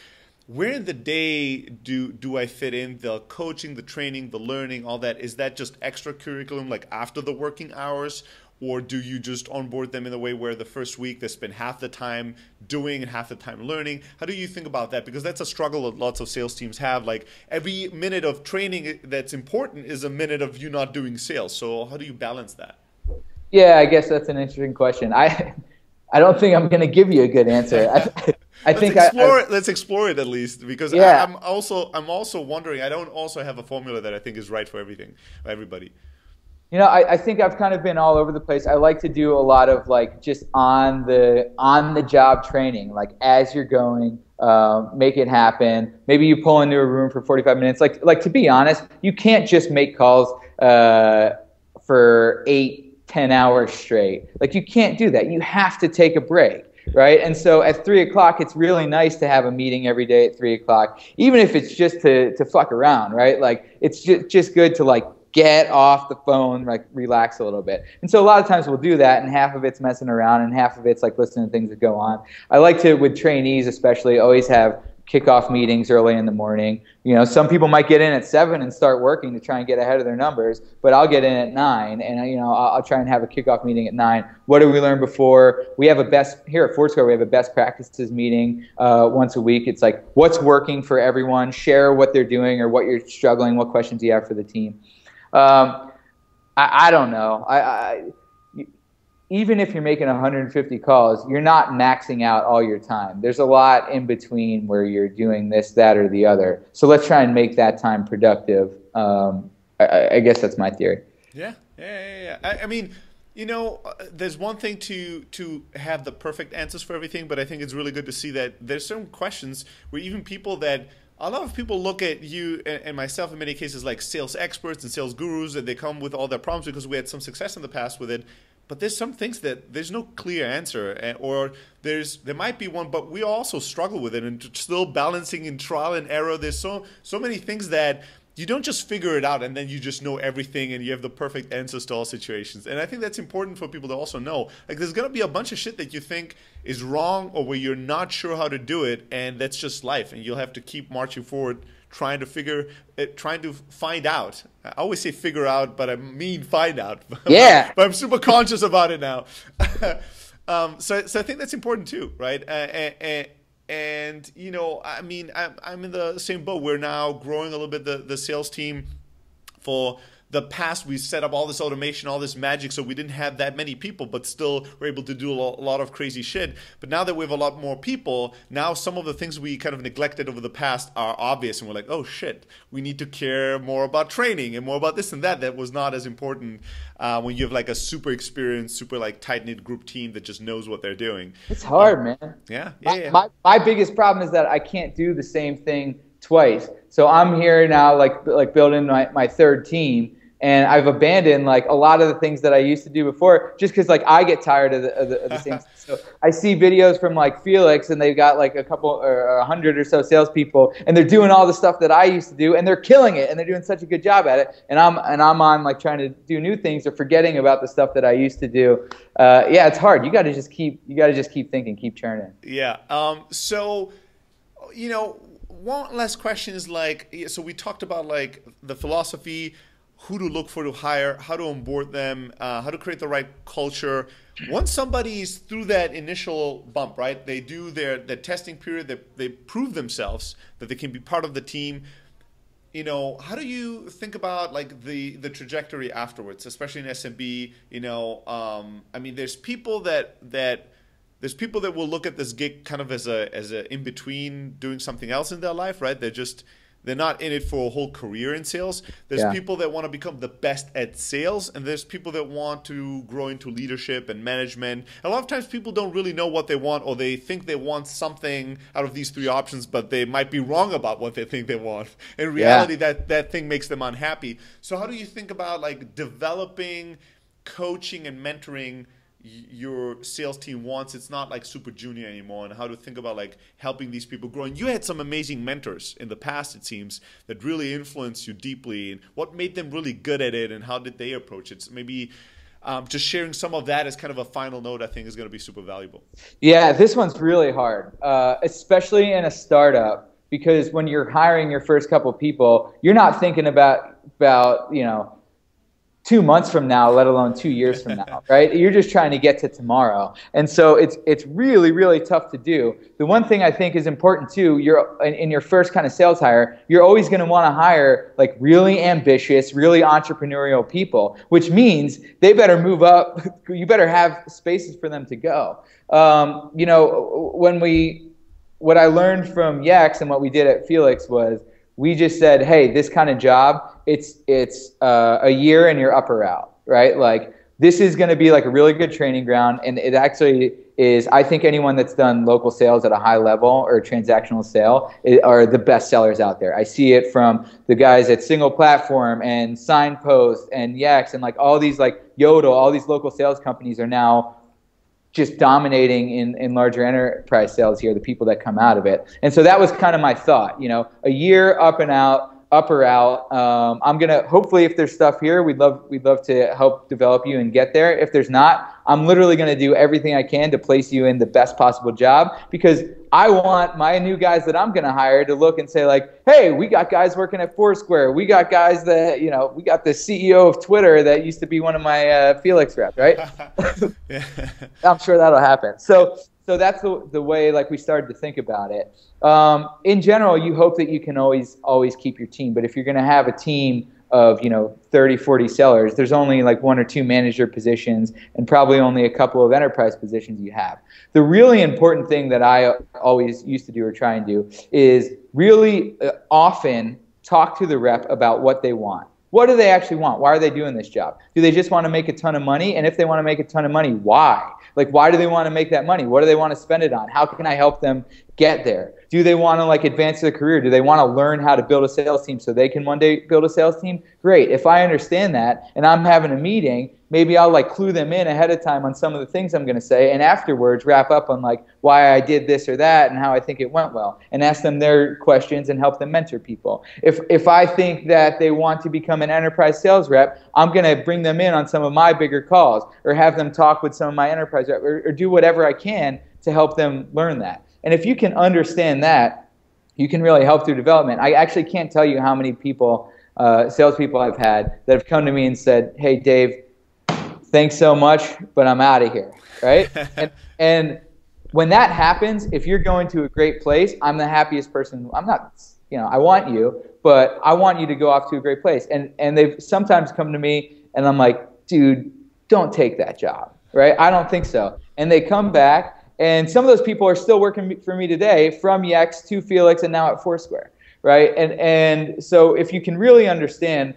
where in the day do do I fit in the coaching, the training, the learning, all that? Is that just extra curriculum like after the working hours? Or do you just onboard them in a way where the first week they spend half the time doing and half the time learning? How do you think about that? Because that's a struggle that lots of sales teams have. Like every minute of training that's important is a minute of you not doing sales. So how do you balance that? Yeah, I guess that's an interesting question. I I don't think I'm going to give you a good answer. I, I let's think explore I, it. Let's explore it at least because yeah. I, am also I'm also wondering. I don't also have a formula that I think is right for everything, everybody. You know, I, I think I've kind of been all over the place. I like to do a lot of like just on the on the job training, like as you're going, uh, make it happen. Maybe you pull into a room for 45 minutes. Like like to be honest, you can't just make calls uh, for eight, ten hours straight. Like you can't do that. You have to take a break right? And so at three o'clock, it's really nice to have a meeting every day at three o'clock, even if it's just to, to fuck around, right? Like it's just, just good to like get off the phone, like relax a little bit. And so a lot of times we'll do that, and half of it's messing around, and half of it's like listening to things that go on. I like to, with trainees especially, always have kickoff meetings early in the morning. You know, some people might get in at seven and start working to try and get ahead of their numbers, but I'll get in at nine, and you know, I'll, I'll try and have a kickoff meeting at nine. What did we learn before? We have a best here at Foursquare. We have a best practices meeting uh, once a week. It's like what's working for everyone. Share what they're doing or what you're struggling. What questions you have for the team. Um, I, I, don't know. I, I even if you're making 150 calls, you're not maxing out all your time. There's a lot in between where you're doing this, that, or the other. So let's try and make that time productive. Um, I, I, guess that's my theory. Yeah, yeah, yeah. yeah. I, I, mean, you know, uh, there's one thing to to have the perfect answers for everything, but I think it's really good to see that there's certain questions where even people that a lot of people look at you and, myself in many cases like sales experts and sales gurus, and they come with all their problems because we had some success in the past with it but there's some things that there's no clear answer eh, or there's there might be one but we also struggle with it and still balancing in trial and error. There's so so many things that you don't just figure it out and then you just know everything and you have the perfect answers to all situations. And i think that's important for people to also know. Like there's going to be a bunch of shit that you think is wrong or where you're not sure how to do it and that's just life and you'll have to keep marching forward trying to figure it, trying to find out. I always say figure out, but I mean find out. Yeah. but I'm super conscious about it now. um, so, so I think that's important too, right? Uh, and, and, you know, I mean, I'm, I'm in the same boat. We're now growing a little bit the, the sales team for the past we set up all this automation all this magic so we didn't have that many people but still were able to do a lot of crazy shit but now that we have a lot more people now some of the things we kind of neglected over the past are obvious and we're like oh shit we need to care more about training and more about this and that that was not as important uh, when you have like a super experienced super like tight-knit group team that just knows what they're doing it's hard um, man yeah, yeah, yeah. My, my biggest problem is that i can't do the same thing twice. So I'm here now, like like building my, my third team, and I've abandoned like a lot of the things that I used to do before, just because like I get tired of the, of the, of the same. so I see videos from like Felix, and they've got like a couple or a hundred or so salespeople, and they're doing all the stuff that I used to do, and they're killing it, and they're doing such a good job at it. And I'm and I'm on like trying to do new things or forgetting about the stuff that I used to do. Uh, yeah, it's hard. You got to just keep you got to just keep thinking, keep churning. Yeah. Um. So, you know one last question is like so we talked about like the philosophy who to look for to hire how to onboard them uh, how to create the right culture. Once somebody's through that initial bump right they do their their testing period they, they prove themselves that they can be part of the team. You know how do you think about like the the trajectory afterwards especially in smb you know um, i mean there's people that that there's people that will look at this gig kind of as a as a in between doing something else in their life, right? They're just they're not in it for a whole career in sales. There's yeah. people that want to become the best at sales, and there's people that want to grow into leadership and management. A lot of times, people don't really know what they want, or they think they want something out of these three options, but they might be wrong about what they think they want. In reality, yeah. that that thing makes them unhappy. So, how do you think about like developing, coaching, and mentoring? Your sales team wants it's not like super junior anymore and how to think about like helping these people grow. And you had some amazing mentors in the past it seems that really influenced you deeply and what made them really good at it and how did they approach it? So maybe um, just sharing some of that as kind of a final note i think is going to be super valuable. Yeah this one's really hard uh, especially in a startup because when you're hiring your first couple people you're not thinking about about you know two months from now, let alone two years from now, right? You're just trying to get to tomorrow. And so it's it's really, really tough to do. The one thing I think is important too, you're in, in your first kind of sales hire, you're always going to want to hire like really ambitious, really entrepreneurial people, which means they better move up. you better have spaces for them to go. Um, you know, when we, what I learned from Yext and what we did at Felix was we just said, hey, this kind of job, it's it's uh, a year and you're up or out. right? Like this is going to be like a really good training ground, and it actually is. I think anyone that's done local sales at a high level or transactional sale are the best sellers out there. I see it from the guys at Single Platform and Signpost and Yext and like all these like Yodle, all these local sales companies are now just dominating in, in larger enterprise sales here, the people that come out of it. And so that was kind of my thought, you know, a year up and out, up or out. Um, I'm gonna hopefully if there's stuff here, we'd love we'd love to help develop you and get there. If there's not, I'm literally gonna do everything I can to place you in the best possible job because I want my new guys that I'm gonna hire to look and say like, hey, we got guys working at Foursquare. We got guys that you know, we got the CEO of Twitter that used to be one of my uh, Felix reps, right? I'm sure that'll happen. So so that's the, the way like we started to think about it. Um, in general you hope that you can always always keep your team but if you're going to have a team of you know 30 40 sellers there's only like one or two manager positions and probably only a couple of enterprise positions you have. The really important thing that i always used to do or try and do is really uh, often talk to the rep about what they want. What do they actually want? Why are they doing this job? Do they just want to make a ton of money? And if they want to make a ton of money why like, why do they want to make that money? What do they want to spend it on? How can I help them get there? Do they want to like advance their career? Do they want to learn how to build a sales team so they can one day build a sales team? Great. If I understand that and I'm having a meeting, maybe I'll like clue them in ahead of time on some of the things I'm going to say and afterwards wrap up on like why I did this or that and how I think it went well and ask them their questions and help them mentor people. If if I think that they want to become an enterprise sales rep, I'm going to bring them in on some of my bigger calls or have them talk with some of my enterprise reps or, or do whatever I can to help them learn that. And if you can understand that, you can really help through development. I actually can't tell you how many people, uh, salespeople I've had that have come to me and said, "Hey, Dave, thanks so much, but I'm out of here." Right? and, and when that happens, if you're going to a great place, I'm the happiest person. I'm not, you know, I want you, but I want you to go off to a great place. And and they've sometimes come to me, and I'm like, dude, don't take that job, right? I don't think so. And they come back and some of those people are still working for me today from Yext to Felix and now at Foursquare, right? And, and so if you can really understand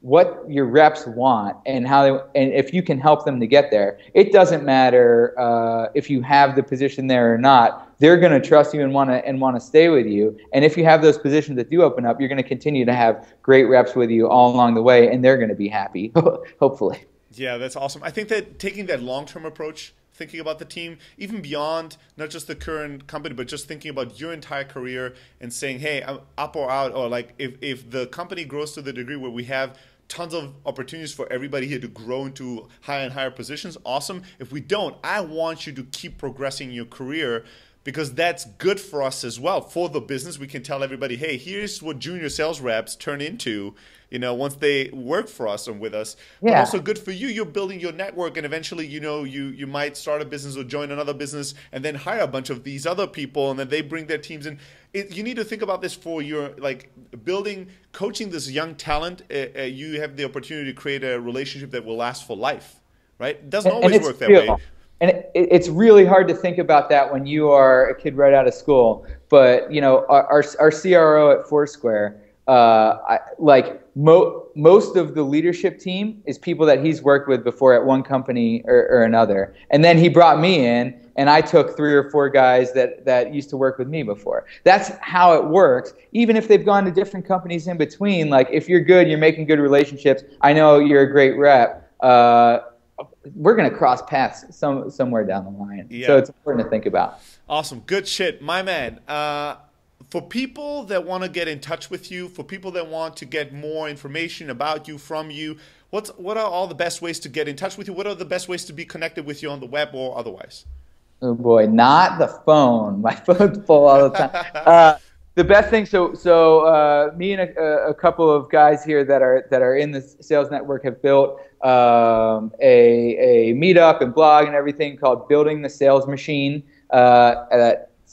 what your reps want and how they, and if you can help them to get there, it doesn't matter uh, if you have the position there or not. They're going to trust you and want to and want to stay with you. And if you have those positions that do open up, you're going to continue to have great reps with you all along the way, and they're going to be happy, hopefully. Yeah, that's awesome. I think that taking that long term approach thinking about the team, even beyond not just the current company, but just thinking about your entire career and saying, hey, I'm up or out, or like if, if the company grows to the degree where we have tons of opportunities for everybody here to grow into higher and higher positions, awesome. If we don't, I want you to keep progressing your career because that's good for us as well. For the business, we can tell everybody, hey, here's what junior sales reps turn into, you know, once they work for us and with us. Yeah. But also good for you. You're building your network and eventually, you know, you you might start a business or join another business and then hire a bunch of these other people and then they bring their teams in. It, you need to think about this for your like building, coaching this young talent. Uh, uh, you have the opportunity to create a relationship that will last for life, right? It doesn't always work that real. way and it, it's really hard to think about that when you are a kid right out of school. But you know, our our, our CRO at Foursquare, uh, I, like mo- most of the leadership team is people that he's worked with before at one company or, or another, and then he brought me in. And I took three or four guys that, that used to work with me before. That's how it works. Even if they've gone to different companies in between, like if you're good, you're making good relationships. I know you're a great rep. Uh, we're going to cross paths some somewhere down the line. Yeah. So it's important to think about. Awesome. Good shit. My man. Uh, for people that want to get in touch with you, for people that want to get more information about you from you, what's what are all the best ways to get in touch with you? What are the best ways to be connected with you on the web or otherwise? Oh boy, not the phone. My phone's full all the time. Uh, the best thing so so uh, me and a, a, couple of guys here that are that are in the sales network have built um, a, a meetup and blog and everything called building the sales machine uh,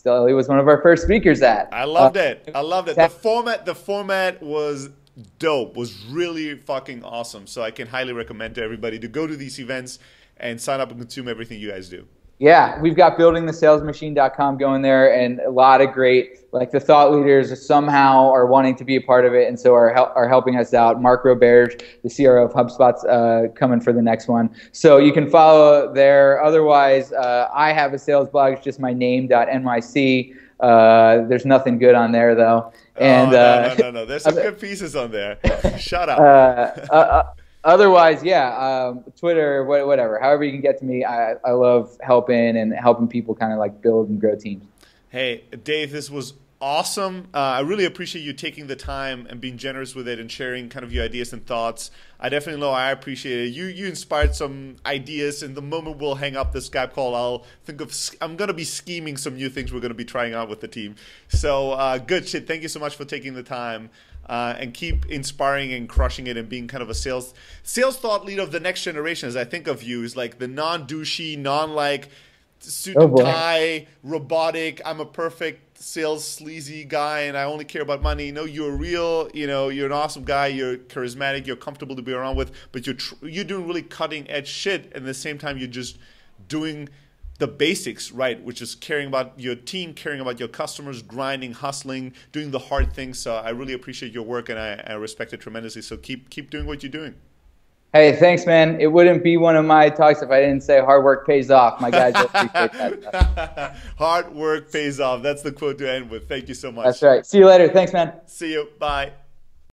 that Steli was one of our first speakers at. I loved uh, it. I loved it. The format the format was dope was really fucking awesome. So i can highly recommend to everybody to go to these events and sign up and consume everything you guys do Yeah, we've got buildingthesalesmachine.com going there, and a lot of great like the thought leaders somehow are wanting to be a part of it, and so are hel- are helping us out. Mark Roberge, the CRO of HubSpot's uh, coming for the next one, so you can follow there. Otherwise, uh, I have a sales blog. It's just my name.nyc. Uh, there's nothing good on there though. And oh, no, uh, no, no, no, There's some good pieces on there. Shut up. Otherwise, yeah, um, Twitter, whatever. However you can get to me, I, I love helping and helping people kind of like build and grow teams. Hey, Dave, this was awesome. Uh, I really appreciate you taking the time and being generous with it and sharing kind of your ideas and thoughts. I definitely know I appreciate it. You you inspired some ideas, and the moment we'll hang up the Skype call, I'll think of I'm gonna be scheming some new things we're gonna be trying out with the team. So uh, good shit. Thank you so much for taking the time. Uh, and keep inspiring and crushing it and being kind of a sales sales thought leader of the next generation as I think of you is like the non douchey, non like suit oh, and tie, robotic. I'm a perfect sales sleazy guy, and I only care about money. No, you're real. You know, you're an awesome guy. You're charismatic. You're comfortable to be around with. But you're tr- you're doing really cutting edge shit, and at the same time, you're just doing the basics right, which is caring about your team, caring about your customers, grinding, hustling, doing the hard things. So I really appreciate your work, and I, I respect it tremendously. So keep keep doing what you're doing. Hey, thanks, man. It wouldn't be one of my talks if I didn't say hard work pays off. My guys appreciate that. hard work pays off. That's the quote to end with. Thank you so much. That's right. See you later. Thanks, man. See you. Bye.